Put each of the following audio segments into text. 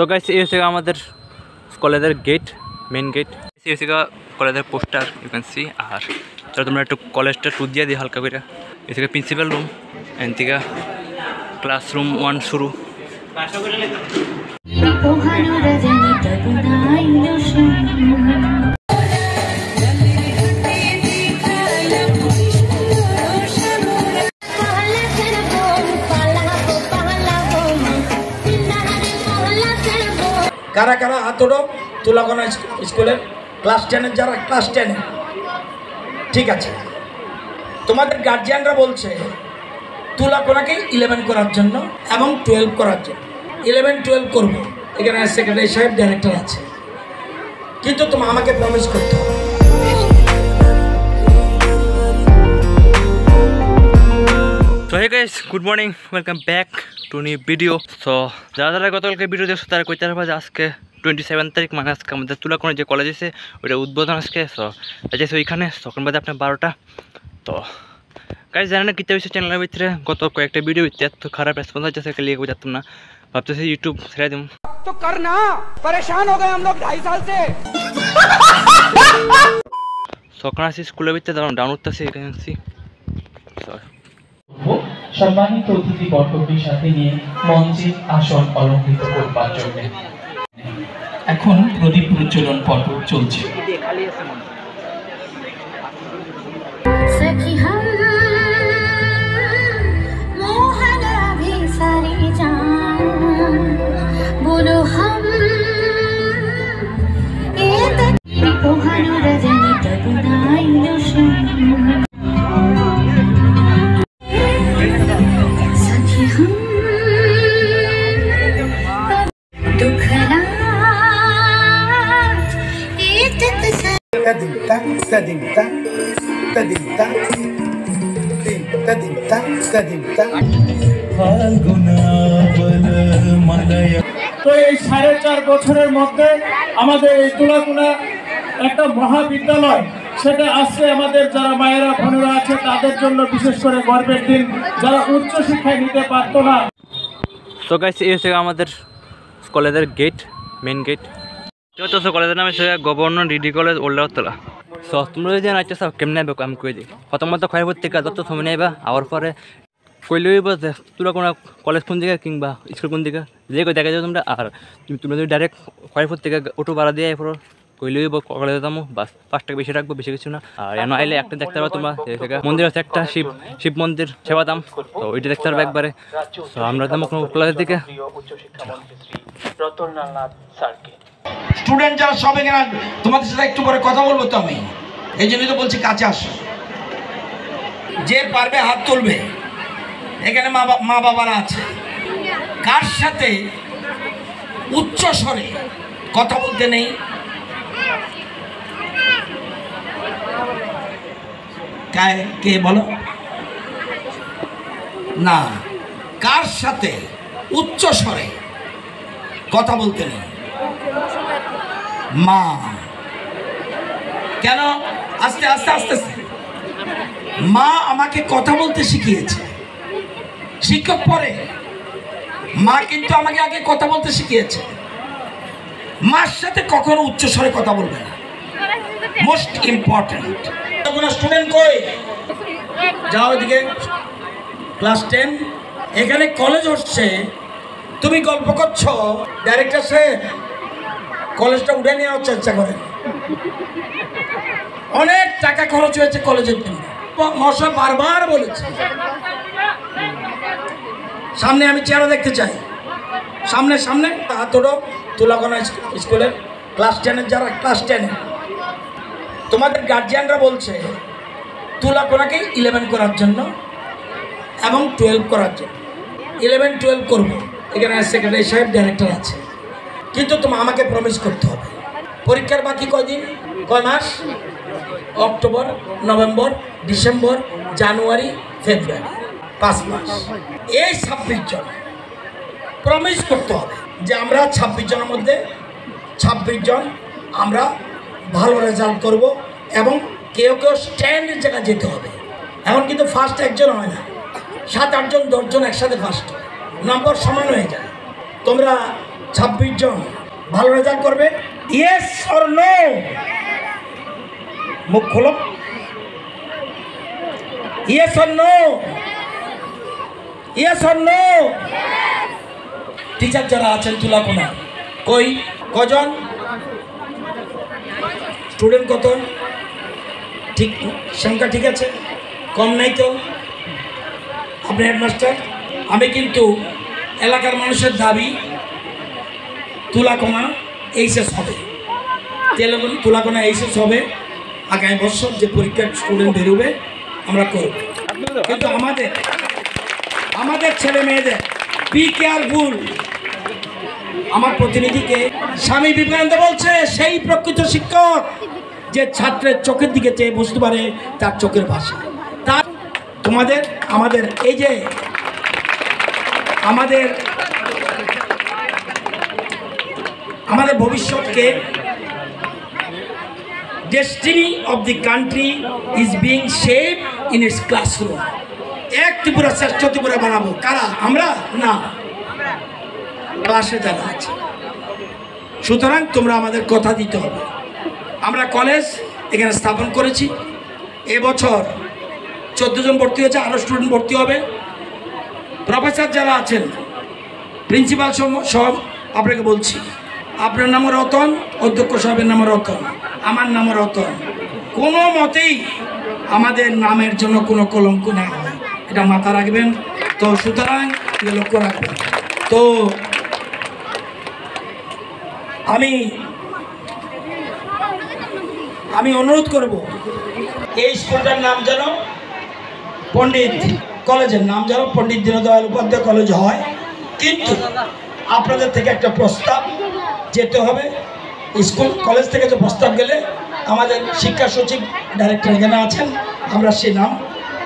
So guys এই হচ্ছে আমাদের কলেজের গেট মেন গেট এই হচ্ছে কলেজের পোস্টার ইউ ক্যান সি আর তাহলে তোমরা একটু কলেজটা টু দিয়ে দিই হালকা করে। এই থেকে প্রিন্সিপাল রুম এন থেকে ক্লাসরুম ওয়ান শুরু। পোহানো কারা? হাতড়ো তুলাকোনা স্কুলের ক্লাস টেনের যারা, ক্লাস টেনে। ঠিক আছে। তোমাদের গার্জিয়ানরা বলছে তুলাকোনাকে ইলেভেন করার জন্য এবং টুয়েলভ করার জন্য। ইলেভেন টুয়েলভ করব। এখানে সেক্রেটারি সাহেব ডাইরেক্টর আছে। কিন্তু তোমার আমাকে প্রমিস করতে হবে। So hey guys good morning welcome back to new video so যারা যারা গতকালকে ভিডিও দেখছ, তারা কইতে পারবে আজকে টোয়েন্টি সেভেন তারিখ মানে আজকে আমাদের তুলাকোণে যে কলেজ আছে ওইটা উদ্বোধন আজকে আজ যাচ্ছে ওইখানে সকাল বাদে আপনার বারোটা। তো কাজ জানে না কীতে বিষয় চ্যানেলের ভিতরে? গত কয়েকটা ভিডিও ভিত্তি এত খারাপ রেসপন্স হচ্ছে লিখে যেতাম না। ভাবতেছি ইউটিউব ছেড়ে দিব তো কর না পরেশান হো গয়ে হাম লোগ 2.5 সাল সে। আসি স্কুলের ভিতরে দাঁড়ান ডাউন উঠতেছে এখানে আসি সম্মানিত অতিথি বর্গকে সাথে নিয়ে মঞ্চে আসন অলঙ্কৃত করবার জন্য। এখন প্রদীপ প্রজ্বলন পর্ব চলছে। Tadinta, tadinta, tadinta, tadinta. তো এই সাড়ে চার বছরের মধ্যে আমাদের এই তুলাকুনা একটা মহাবিদ্যালয় সেটা আজকে আমাদের যারা মায়েরা বোনেরা আছে তাদের জন্য বিশেষ করে গর্বের দিন। যারা উচ্চ শিক্ষায় নিতে পারতো না। তো এই হচ্ছে আমাদের কলেজের গেট মেন গেট কলেজের নাম গভর্নর ডিডি কলেজ ওল্ডাতলা যদি নাচতে চাও কেমনে আইবে, আমি কই দিই। প্রথমত ক্ষয়পুর থেকে যত সময় নেবা আবার পরে কইলে হইব যে তোরা কোনো কলেজ কোন দিকে কিংবা স্কুল কোন দিকে, যে কই দেখা যাও তোমরা, আর তুমি তুমি যদি ডাইরেক্ট ক্ষয়পুর থেকে অটো ভাড়া দিয়ে এরপর কইলে হইব কলেজে যাব বাস, পাঁচ টাকা বেশি রাখব, বেশি কিছু না। আর এনে আইলে একটা দেখতে পারবা তোমরা মন্দির আছে একটা, শিব শিব মন্দির, সেবা দাম তো ওইটা দেখতে পারবে একবারে। তো আমরা যাব কোনো কলেজের দিকে। রতনলাল স্যারকে। স্টুডেন্ট যারা সব এখানে তোমাদের সাথে একটু পরে কথা বলব তো আমি। এই জন্যই তো বলছি কাছে আসো। যে পারবে হাত তুলবে। এখানে মা মা বাবারা আছে। কার সাথে উচ্চ স্বরে কথা বলতে নেই? কে বলো? না। কার সাথে উচ্চ স্বরে কথা বলতে নেই? মা। কেন? আস্তে আস্তে আস্তে মা আমাকে কথা বলতে শিখিয়েছে। শিক্ষক পরে। মা কিন্তু আমাকে আগে কথা বলতে শিখিয়েছে। মার সাথে কখনো উচ্চস্বরে কথা বলবে না। মোস্ট ইম্পর্টেন্ট কোনো স্টুডেন্ট কই? যাও এদিকে। ক্লাস টেন এখানে কলেজ হচ্ছে। তুমি গল্প করছ। ডাইরেক্টর সাহেব কলেজটা উঠে নেওয়ার চেষ্টা করেন। অনেক টাকা খরচ হয়েছে কলেজের জন্য। ম- মশাই বারবার বলেছে। সামনে আমি চেহারা দেখতে চাই। সামনে সামনে হাতড়ো তুলাকোনা স্কু- স্কুলের ক্লাস টেনের যারা, ক্লাস টেনে। তোমাদের গার্জিয়ানরা বলছে, তুলাকোনাকে ইলেভেন করার জন্য এবং টুয়েলভ করার জন্য। ইলেভেন টুয়েলভ করব। এখানে সেক্রেটারি সাহেব ডাইরেক্টর আছে। কিন্তু তোমার আমাকে প্রমিস করতে হবে। পরীক্ষার বাকি কয়দিন? কয় মাস? অক্টোবর, নভেম্বর, ডিসেম্বর, জানুয়ারি, ফেব্রুয়ারি। পাঁচ মাস। এই ছাব্বিশ জন। প্রমিস করতে হবে যে আমরা ছাব্বিশ জনের মধ্যে ছাব্বিশ জন আমরা ভালো রেজাল্ট করব এবং কেউ কেউ স্ট্যান্ডের জায়গায় যেতে হবে। এখন কিন্তু ফার্স্ট একজন হয় না। সাত আটজন, দশজন একসাথে ফার্স্ট নম্বর সমান হয়ে যায়। তোমরা ছাব্বিশ জন। ভালো রেজাল্ট করবে? ইয়েস অর নো মুখ খোলো। Yes or no yes or no teacher যারা আছেন তুলাকোনা কই? কজন? স্টুডেন্ট কত? ঠিক, সংখ্যা ঠিক আছে? কম নাই তো? আপনি হেডমাস্টার আমি কিন্তু এলাকার মানুষের দাবি তুলাকোনা এইচএস হবে। তুলাকোনা এইচএস হবে। আগামী বছর যে পরীক্ষার স্টুডেন্ট বেরোবে, আমরা করব। কিন্তু আমাদের আমাদের ছেলে মেয়েদের বি কেয়ারফুল আমার প্রতিনিধিকে স্বামী বিবেকানন্দ বলছে, সেই প্রকৃত শিক্ষক যে ছাত্রের চোখের দিকে চেয়ে বুঝতে পারে, তার চোখের ভাষা। তার তোমাদের, আমাদের, এই যে, আমাদের আমাদের ভবিষ্যৎকে destiny of the country is being shape in its classroom এক ত্রিপুরা শ্রেষ্ঠ ত্রিপুরা বানাবো। কারা? আমরা? না। ক্লাসে যারা আছে। সুতরাং তোমরা আমাদের কথা দিতে হবে। আমরা কলেজ এখানে স্থাপন করেছি। এবছর চোদ্দ জন ভর্তি হয়েছে আরও স্টুডেন্ট ভর্তি হবে। প্রফেসর যারা আছেন প্রিন্সিপাল সব আপনাকে বলছি। আপনার নাম রতন, অধ্যক্ষ সাহেবের নাম রতন, আমার নাম রতন। কোনো মতেই আমাদের নামের জন্য কোনো কলঙ্ক না হয়। এটা মাথা রাখবেন। তো সুতরাং লক্ষ্য রাখবেন। তো আমি আমি অনুরোধ করব, এই স্কুলটার নাম যেন পণ্ডিত কলেজের নাম যেন পণ্ডিত দীনদয়াল উপাধ্যায় কলেজ হয়। কিন্তু আপনাদের থেকে একটা প্রস্তাব যেতে হবে। স্কুল, কলেজ থেকে যে প্রস্তাব গেলে আমাদের শিক্ষা সচিব ডাইরেক্টর এখানে আছেন। আমরা সেই নাম,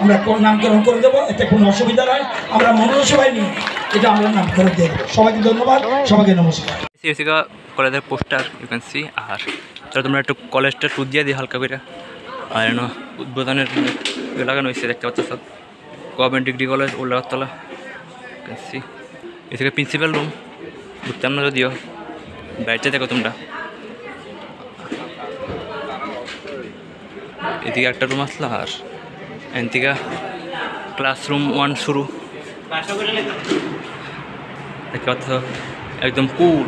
আমরা কোন নামকরণ করে দেবো, এতে কোনো অসুবিধা নয় আমরা মনোসভায় নিয়ে এটা আমরা নামকরণ দেবো। সবাইকে ধন্যবাদ, সবাইকে নমস্কার। কলেজের পোস্টার ইউ ক্যান সি আর চলো তোমরা একটু কলেজটা ট্যুর দিয়ে দিই হালকা করে। আর এনো উদ্বোধনের লাগানো হয়েছে, দেখতে পাচ্ছ সব। Government degree college Ullahtala can see এদিকে প্রিন্সিপাল রুম ঢুকতাম না যদিও। বাইরে দেখো তোমরা। এদিকে একটা রুম আসলো আর এন থেকে ক্লাসরুম ওয়ান শুরু পাচ্ছ? একদম কুল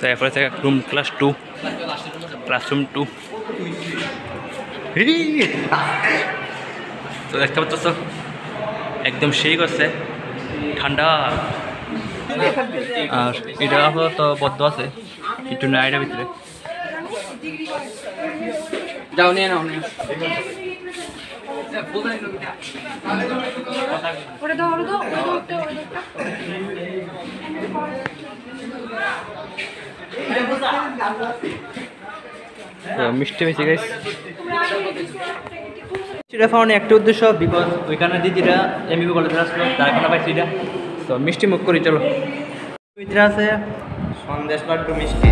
তারপরে থেকে room class two classroom two তো দেখতে পাচ্ছ? একদম সেই করছে ঠান্ডা। আর এটা তো বদ্ধ আছে একটু না এটা ভিতরে। যাও নিয়ে নাও মিষ্টি বেশি গাইস সেটা পাওয়ার একটা উদ্দেশ্য বিকজ ওইখানে দিদিরা এমবি কলেজে আসলো তার এখানে পাইছি এটা তো মিষ্টি মুখ করি চলো। ভিতরে আছে। সন্দেশ লাড্ডু মিষ্টি।